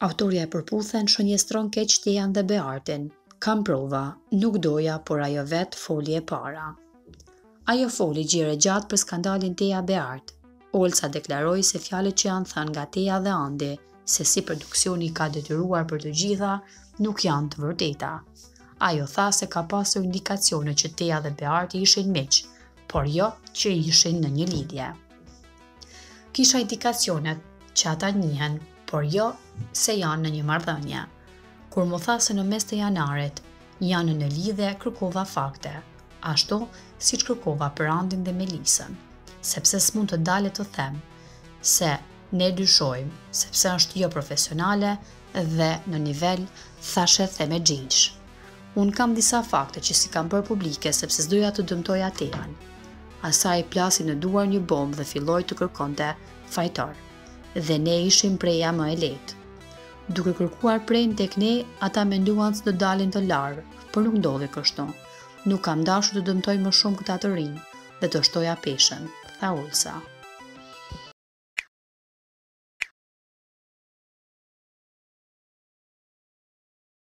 Autorja e Përputhen shënjestron keq Tean dhe Beartin. Kam prova, nuk doja, por ajo vetë foli e para. Ajo foli gjerë e gjatë për skandalin Tea Beart. Olsa deklaroi se fjalët që janë thënë nga Tea dhe Andi, se si produksioni i ka detyruar për të gjitha, nuk janë të vërteta. Ajo tha se ka pasur indikacione që Tea dhe Bearti ishin miq, por jo që ishin në një lidhje. Kisha indikacionet që ata njihen, por jo se janë në një marrëdhënie. Kur m'u tha se në mes të janarit janë në lidhje kërkova fakte, ashtu siç kërkova për Andin dhe Melisën, sepse s'mund të dal e t'u them se ne dyshojmë, sepse është jo profesionale dhe në nivel thashethemexhinjsh. Unë kam disa fakte që s'i kam bërë publike sepse s'doja të dëmtoja Tean. Asaj i plasi në duar një bombë dhe filloi të kërkonte fajtor. Dhe ne ishim preja më e lehtë. Duke kërkuar prenë tek ne, ata menduan se do dalin të larë, por nuk ndodhi kështu. Nuk kam dashur të dëmtoj më shumë këta të rinj dhe të shtoja peshën, tha Olsa.